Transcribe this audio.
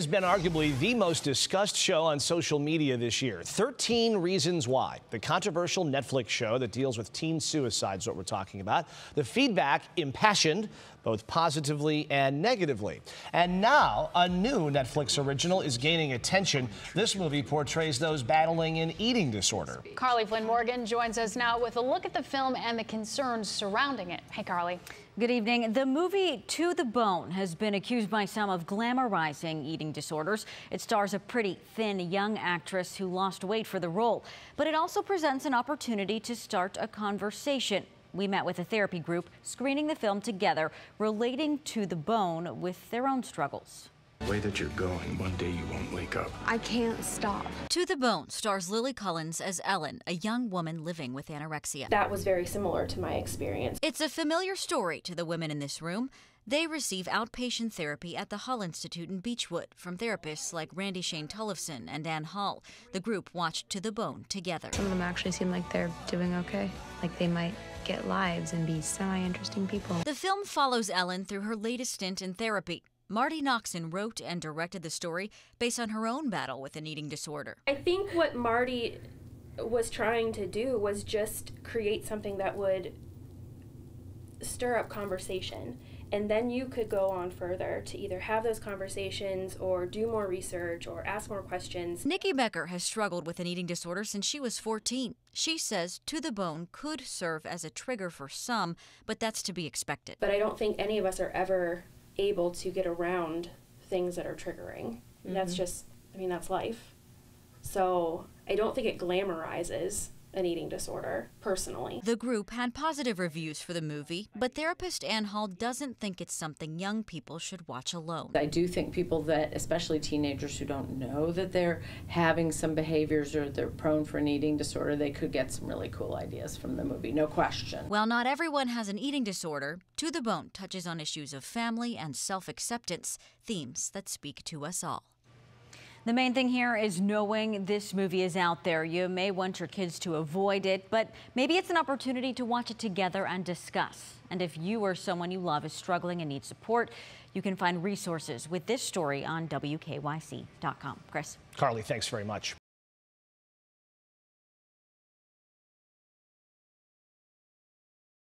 has been arguably the most discussed show on social media this year. 13 Reasons Why, the controversial Netflix show that deals with teen suicide is what we're talking about. The feedback impassioned, both positively and negatively. And now a new Netflix original is gaining attention. This movie portrays those battling an eating disorder. Carly Flynn Morgan joins us now with a look at the film and the concerns surrounding it. Hey, Carly. Good evening. The movie To the Bone has been accused by some of glamorizing eating disorders. It stars a pretty thin young actress who lost weight for the role, but it also presents an opportunity to start a conversation. We met with a therapy group screening the film together, relating to the bone with their own struggles. The way that you're going, one day you won't wake up. I can't stop. To the Bone stars Lily Collins as Ellen, a young woman living with anorexia. That was very similar to my experience. It's a familiar story to the women in this room. They receive outpatient therapy at the Hull Institute in Beachwood from therapists like Randy Shane Tullifson and Ann Hull. The group watched To the Bone together. Some of them actually seem like they're doing okay, like they might get lives and be semi interesting people. The film follows Ellen through her latest stint in therapy. Marti Noxon wrote and directed the story based on her own battle with an eating disorder. I think what Marti was trying to do was just create something that would stir up conversation. And then you could go on further to either have those conversations or do more research or ask more questions. Nikki Becker has struggled with an eating disorder since she was 14. She says To the Bone could serve as a trigger for some, but that's to be expected. But I don't think any of us are ever able to get around things that are triggering. Mm-hmm. That's just, I mean, that's life. So I don't think it glamorizes an eating disorder, personally. The group had positive reviews for the movie, but therapist Ann Hull doesn't think it's something young people should watch alone. I do think people that, especially teenagers who don't know that they're having some behaviors or they're prone for an eating disorder, they could get some really cool ideas from the movie, no question. While not everyone has an eating disorder, To the Bone touches on issues of family and self acceptance, themes that speak to us all. The main thing here is knowing this movie is out there. You may want your kids to avoid it, but maybe it's an opportunity to watch it together and discuss. And if you or someone you love is struggling and needs support, you can find resources with this story on WKYC.com. Chris. Carly, thanks very much.